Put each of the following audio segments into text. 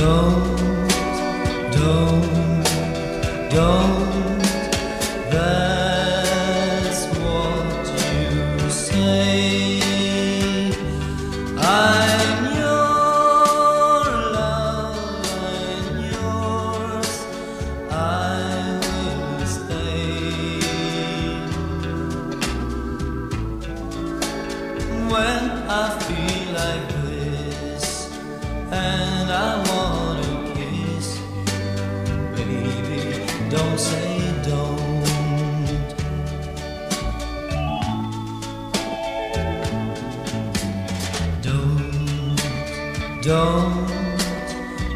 don't, don't, don't when I feel like this and I wanna kiss you, baby. Don't say don't. Don't, don't,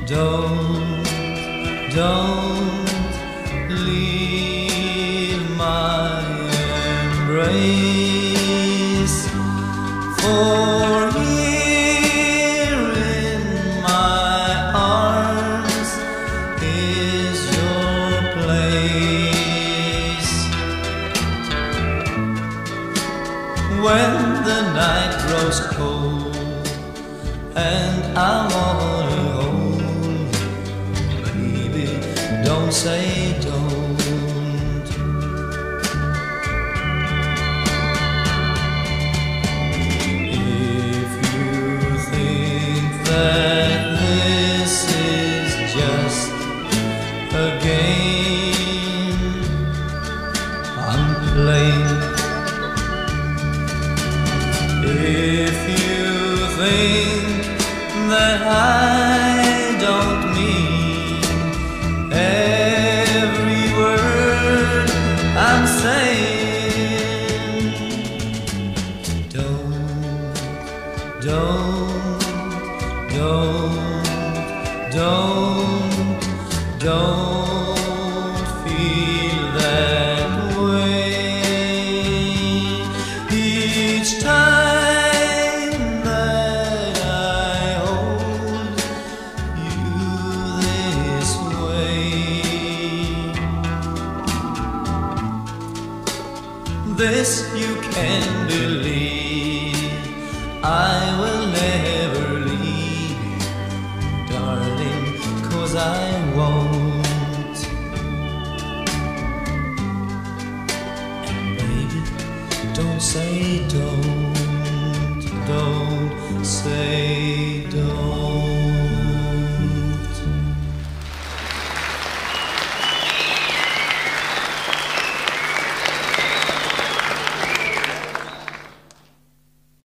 don't, don't leave my embrace. For here in my arms is your place. When the night grows cold and I'm all alone, baby, don't say don't. I don't mean every word I'm saying. Don't, don't, don't, don't, don't feel that way each time. This you can believe. I will never leave you, darling, cause I won't. And baby, don't say don't, don't say